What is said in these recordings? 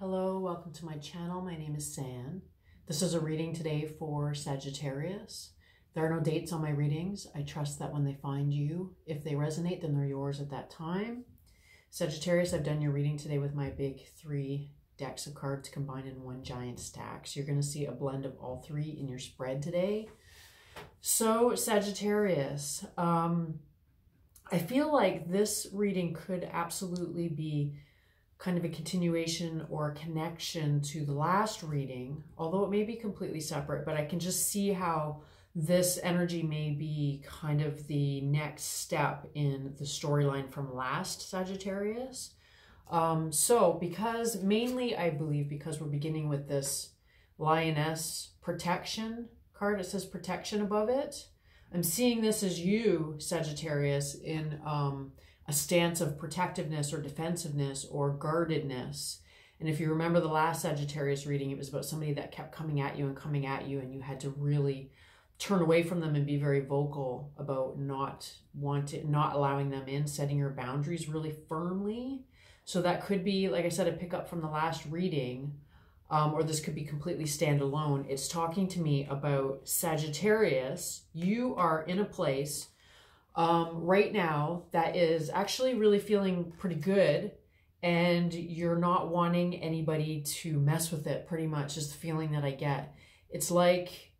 Hello, welcome to my channel. My name is San. This is a reading today for Sagittarius. There are no dates on my readings. I trust that when they find you, if they resonate, then they're yours at that time. Sagittarius, I've done your reading today with my big three decks of cards combined in one giant stack. So you're going to see a blend of all three in your spread today. So Sagittarius, um, I feel like this reading could absolutely be kind of a continuation or a connection to the last reading, although it may be completely separate, but I can just see how this energy may be kind of the next step in the storyline from last Sagittarius. Um, so because mainly I believe because we're beginning with this lioness protection card, it says protection above it. I'm seeing this as you, Sagittarius, in um, a stance of protectiveness or defensiveness or guardedness. And if you remember the last Sagittarius reading, it was about somebody that kept coming at you and coming at you, and you had to really turn away from them and be very vocal about not wanting, not allowing them in, setting your boundaries really firmly. So that could be, like I said, a pickup from the last reading, um, or this could be completely standalone. It's talking to me about Sagittarius. You are in a place um, right now that is actually really feeling pretty good and you're not wanting anybody to mess with it pretty much is the feeling that I get. It's like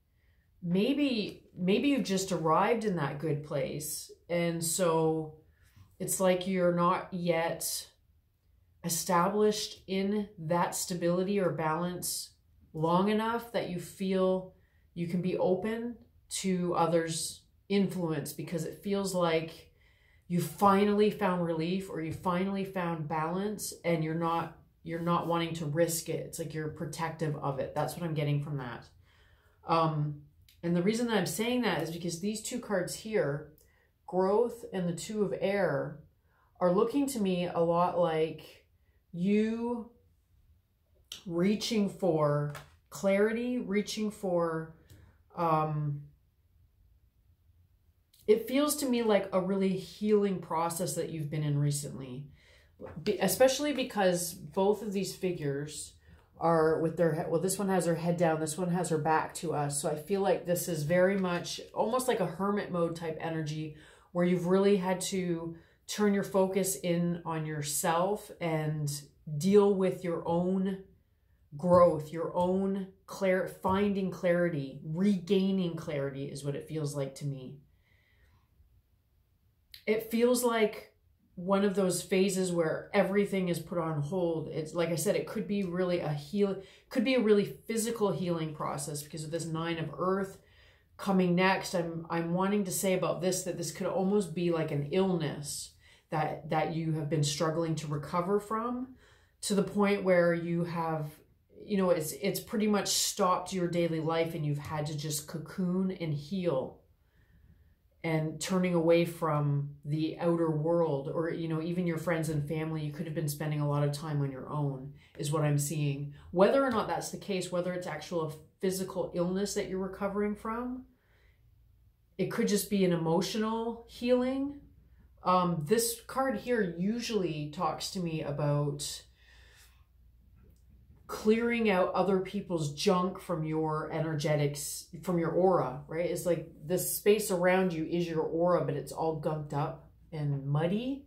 maybe maybe you've just arrived in that good place and so it's like you're not yet established in that stability or balance long enough that you feel you can be open to others influence because it feels like you finally found relief or you finally found balance and you're not you're not wanting to risk it. It's like you're protective of it. That's what i'm getting from that. Um and the reason that i'm saying that is because these two cards here growth and the two of air are looking to me a lot like you reaching for clarity reaching for um it feels to me like a really healing process that you've been in recently, Be, especially because both of these figures are with their head. Well, this one has her head down. This one has her back to us. So I feel like this is very much almost like a hermit mode type energy where you've really had to turn your focus in on yourself and deal with your own growth, your own clar- finding clarity, regaining clarity is what it feels like to me it feels like one of those phases where everything is put on hold. It's like I said, it could be really a heal, could be a really physical healing process because of this nine of earth coming next. I'm I'm wanting to say about this that this could almost be like an illness that that you have been struggling to recover from to the point where you have you know it's it's pretty much stopped your daily life and you've had to just cocoon and heal and turning away from the outer world or you know even your friends and family you could have been spending a lot of time on your own is what i'm seeing. Whether or not that's the case whether it's actual physical illness that you're recovering from it could just be an emotional healing. Um, this card here usually talks to me about clearing out other people's junk from your energetics, from your aura, right? It's like the space around you is your aura, but it's all gunked up and muddy,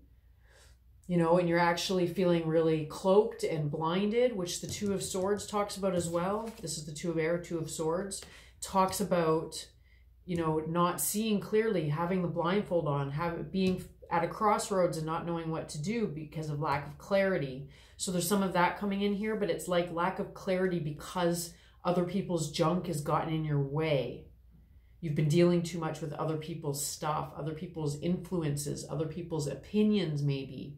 you know, and you're actually feeling really cloaked and blinded, which the Two of Swords talks about as well. This is the Two of Air, Two of Swords, talks about, you know, not seeing clearly, having the blindfold on, have being at a crossroads and not knowing what to do because of lack of clarity. So there's some of that coming in here, but it's like lack of clarity because other people's junk has gotten in your way. You've been dealing too much with other people's stuff, other people's influences, other people's opinions, maybe.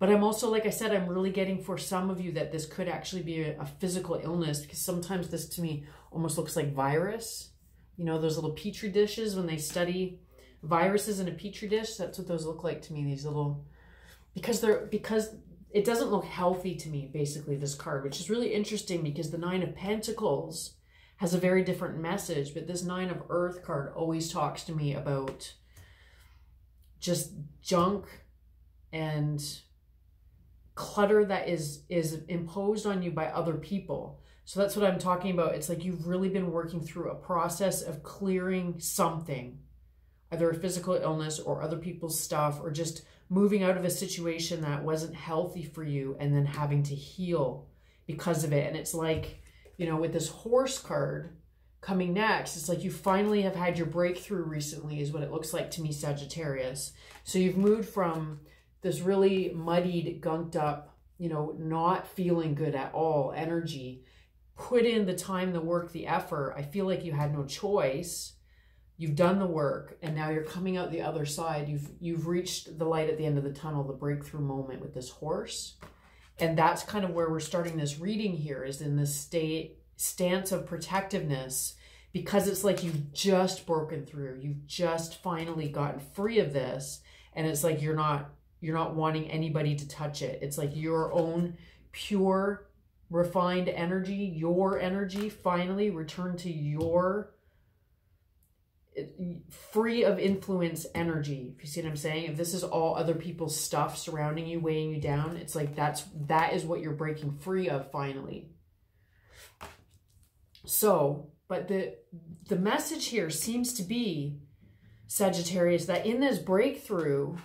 But I'm also, like I said, I'm really getting for some of you that this could actually be a, a physical illness because sometimes this to me almost looks like virus. You know, those little petri dishes when they study viruses in a petri dish. That's what those look like to me. These little, because they're, because it doesn't look healthy to me, basically, this card, which is really interesting because the Nine of Pentacles has a very different message, but this Nine of Earth card always talks to me about just junk and clutter that is is imposed on you by other people. So that's what I'm talking about. It's like you've really been working through a process of clearing something, either a physical illness or other people's stuff, or just moving out of a situation that wasn't healthy for you and then having to heal because of it. And it's like, you know, with this horse card coming next, it's like you finally have had your breakthrough recently, is what it looks like to me, Sagittarius. So you've moved from this really muddied, gunked up, you know, not feeling good at all energy, put in the time, the work, the effort. I feel like you had no choice. You've done the work and now you're coming out the other side. You've you've reached the light at the end of the tunnel, the breakthrough moment with this horse. And that's kind of where we're starting this reading here is in this state stance of protectiveness because it's like you've just broken through. You've just finally gotten free of this and it's like you're not you're not wanting anybody to touch it. It's like your own pure, refined energy, your energy finally return to your free of influence energy. If you see what I'm saying, if this is all other people's stuff surrounding you, weighing you down, it's like that's that is what you're breaking free of finally. So, but the the message here seems to be Sagittarius that in this breakthrough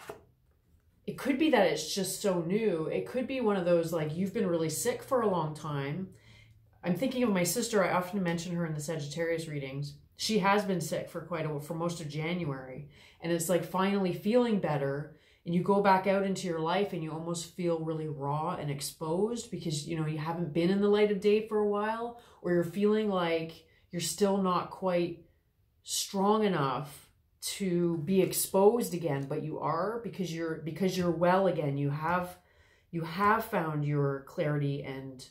it could be that it's just so new. It could be one of those like you've been really sick for a long time. I'm thinking of my sister. I often mention her in the Sagittarius readings. She has been sick for quite a while, for most of January. And it's like finally feeling better. And you go back out into your life and you almost feel really raw and exposed because, you know, you haven't been in the light of day for a while or you're feeling like you're still not quite strong enough to be exposed again, but you are because you're because you're well again. You have you have found your clarity and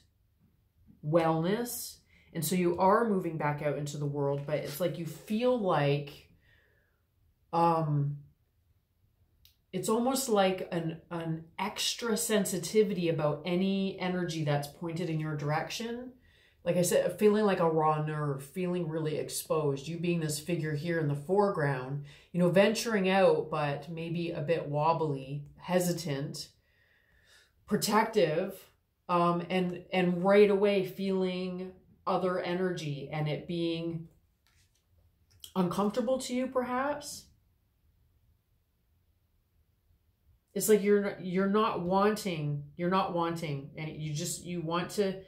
wellness. And so you are moving back out into the world, but it's like you feel like um it's almost like an an extra sensitivity about any energy that's pointed in your direction. Like I said, feeling like a raw nerve, feeling really exposed, you being this figure here in the foreground, you know, venturing out, but maybe a bit wobbly, hesitant, protective, um, and, and right away feeling other energy and it being uncomfortable to you, perhaps. It's like you're, you're not wanting, you're not wanting, and you just, you want to,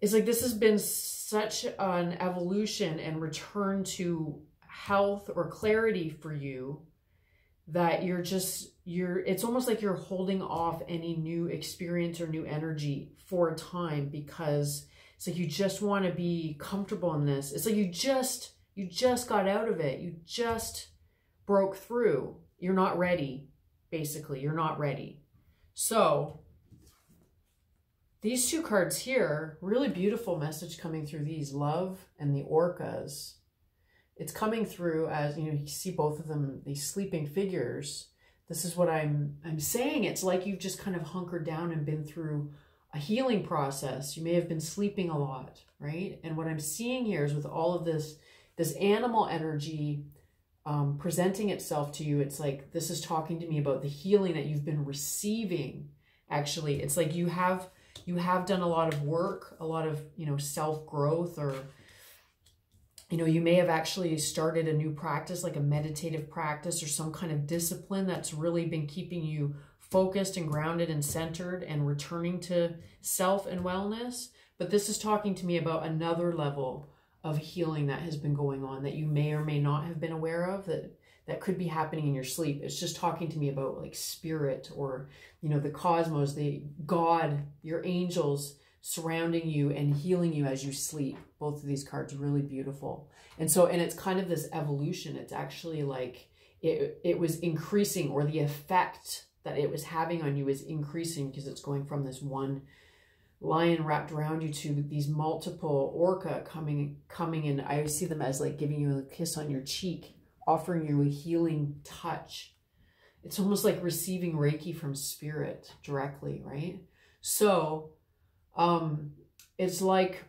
it's like this has been such an evolution and return to health or clarity for you that you're just you're it's almost like you're holding off any new experience or new energy for a time because it's like you just want to be comfortable in this it's like you just you just got out of it you just broke through you're not ready basically you're not ready so these two cards here, really beautiful message coming through these, love and the orcas. It's coming through as, you know, you see both of them, these sleeping figures. This is what I'm, I'm saying. It's like you've just kind of hunkered down and been through a healing process. You may have been sleeping a lot, right? And what I'm seeing here is with all of this, this animal energy um, presenting itself to you, it's like this is talking to me about the healing that you've been receiving. Actually, it's like you have you have done a lot of work, a lot of, you know, self-growth or, you know, you may have actually started a new practice, like a meditative practice or some kind of discipline that's really been keeping you focused and grounded and centered and returning to self and wellness. But this is talking to me about another level of healing that has been going on that you may or may not have been aware of that that could be happening in your sleep. It's just talking to me about like spirit or, you know, the cosmos, the God, your angels surrounding you and healing you as you sleep. Both of these cards really beautiful. And so, and it's kind of this evolution. It's actually like it, it was increasing or the effect that it was having on you is increasing because it's going from this one lion wrapped around you to these multiple orca coming coming in. I see them as like giving you a kiss on your cheek offering you a healing touch. It's almost like receiving Reiki from spirit directly, right? So um, it's like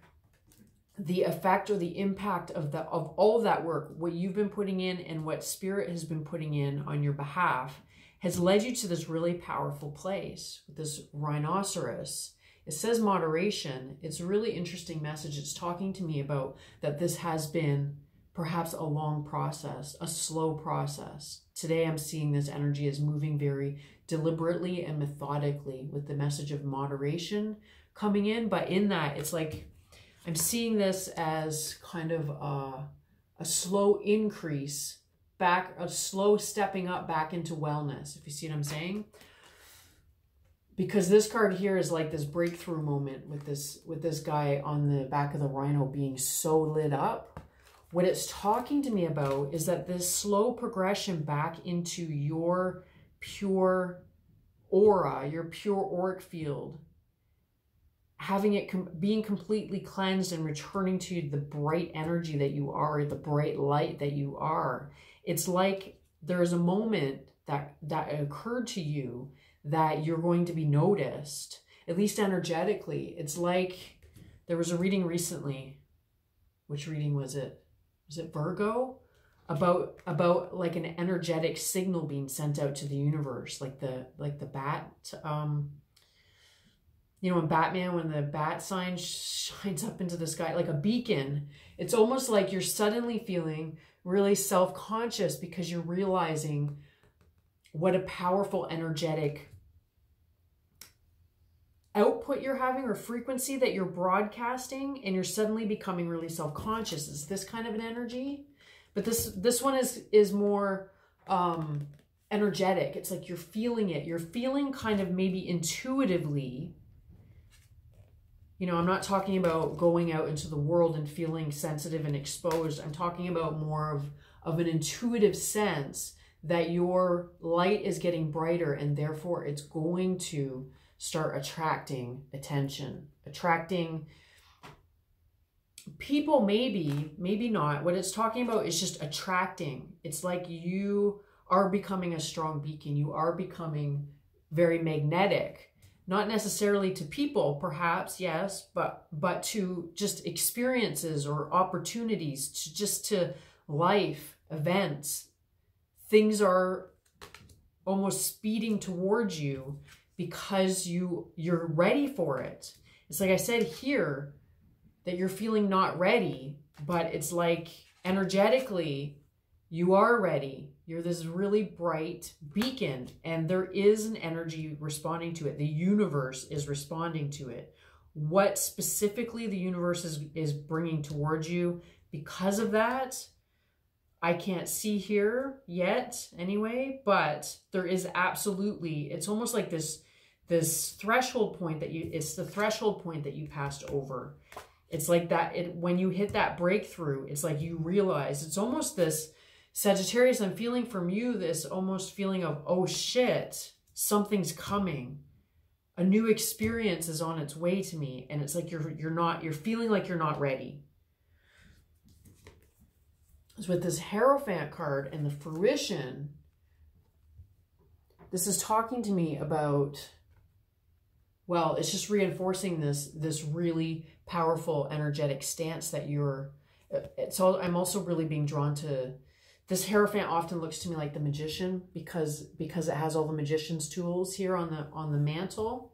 the effect or the impact of the of all of that work, what you've been putting in and what spirit has been putting in on your behalf has led you to this really powerful place with this rhinoceros. It says moderation. It's a really interesting message. It's talking to me about that this has been perhaps a long process, a slow process. Today I'm seeing this energy as moving very deliberately and methodically with the message of moderation coming in. But in that, it's like I'm seeing this as kind of a, a slow increase back, a slow stepping up back into wellness, if you see what I'm saying. Because this card here is like this breakthrough moment with this with this guy on the back of the rhino being so lit up. What it's talking to me about is that this slow progression back into your pure aura, your pure auric field, having it com being completely cleansed and returning to the bright energy that you are, the bright light that you are. It's like there is a moment that that occurred to you that you're going to be noticed, at least energetically. It's like there was a reading recently. Which reading was it? Was it Virgo? About about like an energetic signal being sent out to the universe, like the like the bat um you know, in Batman, when the bat sign shines up into the sky like a beacon, it's almost like you're suddenly feeling really self conscious because you're realizing what a powerful, energetic output you're having or frequency that you're broadcasting and you're suddenly becoming really self-conscious. Is this kind of an energy. But this this one is is more um energetic. It's like you're feeling it. You're feeling kind of maybe intuitively you know i'm not talking about going out into the world and feeling sensitive and exposed i'm talking about more of of an intuitive sense that your light is getting brighter and therefore it's going to start attracting attention, attracting people maybe, maybe not. What it's talking about is just attracting. It's like you are becoming a strong beacon. You are becoming very magnetic not necessarily to people perhaps yes but but to just experiences or opportunities to just to life events, things are almost speeding towards you because you you're ready for it. It's like I said here that you're feeling not ready, but it's like energetically you are ready. You're this really bright beacon and there is an energy responding to it. The universe is responding to it. What specifically the universe is, is bringing towards you because of that I can't see here yet anyway, but there is absolutely, it's almost like this, this threshold point that you, it's the threshold point that you passed over. It's like that, it, when you hit that breakthrough, it's like you realize, it's almost this, Sagittarius, I'm feeling from you this almost feeling of, oh shit, something's coming. A new experience is on its way to me. And it's like you're you're not, you're feeling like you're not ready is with this Hierophant card and the fruition, this is talking to me about, well, it's just reinforcing this, this really powerful energetic stance that you're, uh, it's all, I'm also really being drawn to, this Hierophant often looks to me like the magician because, because it has all the magician's tools here on the, on the mantle.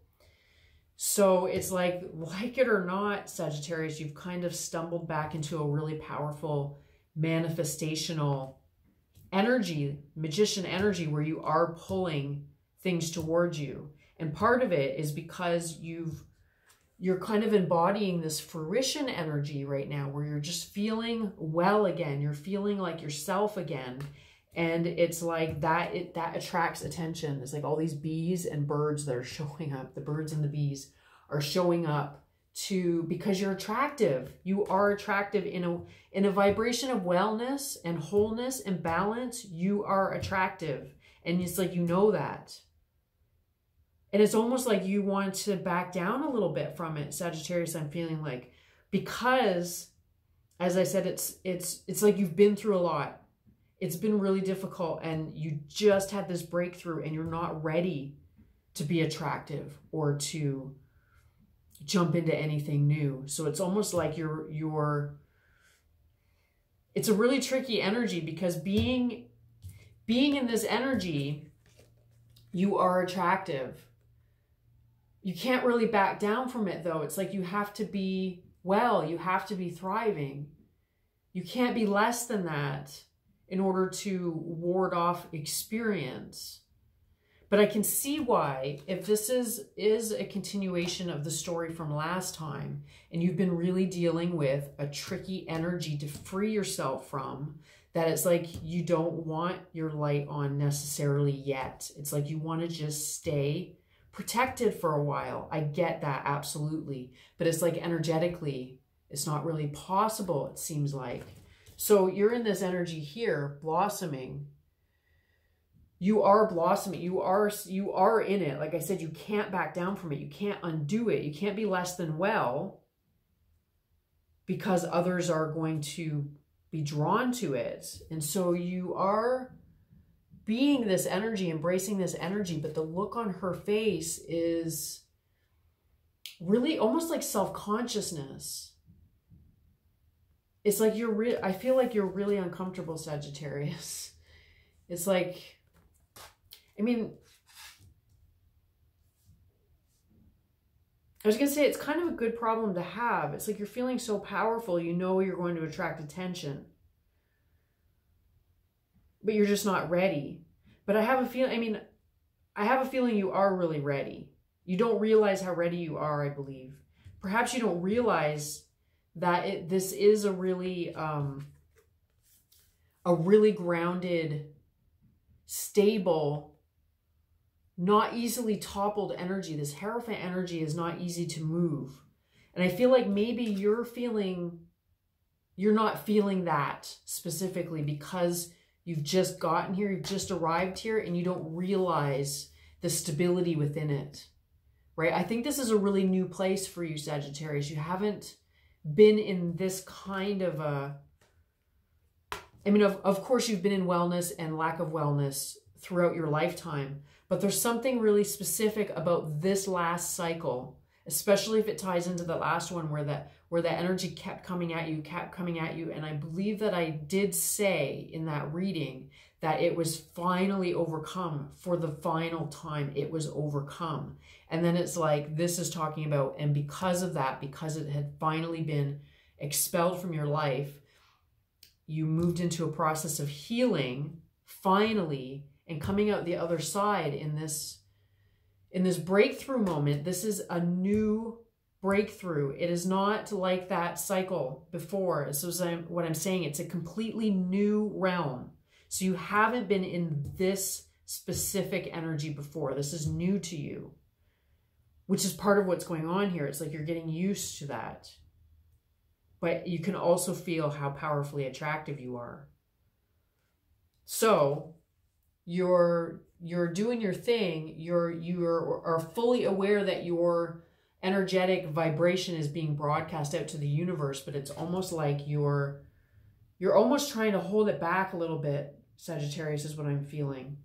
So it's like, like it or not, Sagittarius, you've kind of stumbled back into a really powerful manifestational energy, magician energy, where you are pulling things towards you. And part of it is because you've you're kind of embodying this fruition energy right now where you're just feeling well again. You're feeling like yourself again. And it's like that it that attracts attention. It's like all these bees and birds that are showing up. The birds and the bees are showing up to because you're attractive you are attractive in a in a vibration of wellness and wholeness and balance you are attractive and it's like you know that and it's almost like you want to back down a little bit from it sagittarius i'm feeling like because as i said it's it's it's like you've been through a lot it's been really difficult and you just had this breakthrough and you're not ready to be attractive or to jump into anything new. So it's almost like you're you're it's a really tricky energy because being being in this energy you are attractive. You can't really back down from it though. It's like you have to be well, you have to be thriving. You can't be less than that in order to ward off experience. But I can see why, if this is, is a continuation of the story from last time, and you've been really dealing with a tricky energy to free yourself from, that it's like you don't want your light on necessarily yet. It's like you want to just stay protected for a while. I get that absolutely. But it's like energetically, it's not really possible, it seems like. So you're in this energy here, blossoming. You are blossoming. You are you are in it. Like I said, you can't back down from it. You can't undo it. You can't be less than well because others are going to be drawn to it. And so you are being this energy, embracing this energy, but the look on her face is really almost like self-consciousness. It's like you're real I feel like you're really uncomfortable, Sagittarius. It's like I mean I was going to say it's kind of a good problem to have. It's like you're feeling so powerful, you know you're going to attract attention. But you're just not ready. But I have a feeling, I mean, I have a feeling you are really ready. You don't realize how ready you are, I believe. Perhaps you don't realize that it, this is a really, um, a really grounded, stable, not easily toppled energy. This Hierophant energy is not easy to move. And I feel like maybe you're feeling, you're not feeling that specifically because you've just gotten here, you've just arrived here, and you don't realize the stability within it, right? I think this is a really new place for you, Sagittarius. You haven't been in this kind of a, I mean, of, of course, you've been in wellness and lack of wellness throughout your lifetime, but there's something really specific about this last cycle, especially if it ties into the last one where that where that energy kept coming at you, kept coming at you. And I believe that I did say in that reading that it was finally overcome for the final time. It was overcome. And then it's like, this is talking about, and because of that, because it had finally been expelled from your life, you moved into a process of healing finally and coming out the other side in this in this breakthrough moment this is a new breakthrough. It is not like that cycle before. So what i'm saying it's a completely new realm. So you haven't been in this specific energy before. This is new to you which is part of what's going on here. It's like you're getting used to that. But you can also feel how powerfully attractive you are. So you're you're doing your thing you're you're are fully aware that your energetic vibration is being broadcast out to the universe but it's almost like you're you're almost trying to hold it back a little bit sagittarius is what i'm feeling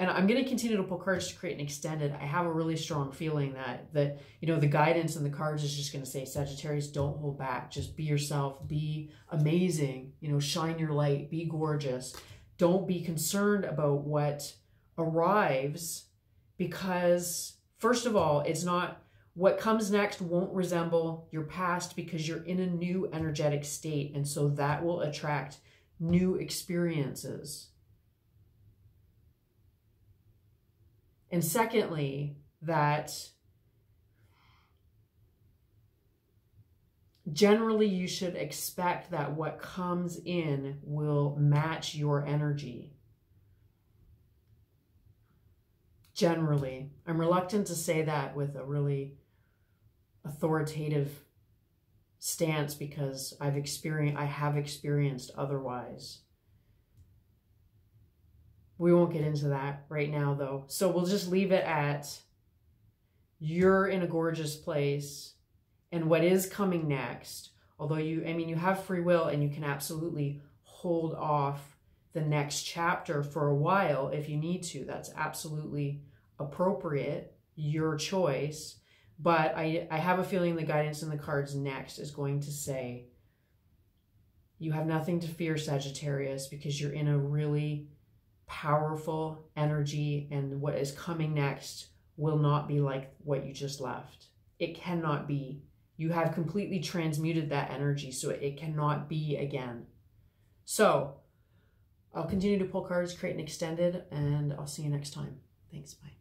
and I'm going to continue to pull cards to create an extended. I have a really strong feeling that that you know the guidance and the cards is just going to say Sagittarius, don't hold back. Just be yourself. Be amazing. You know, shine your light. Be gorgeous. Don't be concerned about what arrives because first of all, it's not what comes next won't resemble your past because you're in a new energetic state and so that will attract new experiences. And secondly, that generally you should expect that what comes in will match your energy. Generally. I'm reluctant to say that with a really authoritative stance because I've experienced I have experienced otherwise. We won't get into that right now, though. So we'll just leave it at you're in a gorgeous place and what is coming next. Although you, I mean, you have free will and you can absolutely hold off the next chapter for a while if you need to. That's absolutely appropriate, your choice. But I, I have a feeling the guidance in the cards next is going to say, you have nothing to fear, Sagittarius, because you're in a really powerful energy and what is coming next will not be like what you just left. It cannot be. You have completely transmuted that energy, so it cannot be again. So, I'll continue to pull cards, create an extended, and I'll see you next time. Thanks. Bye.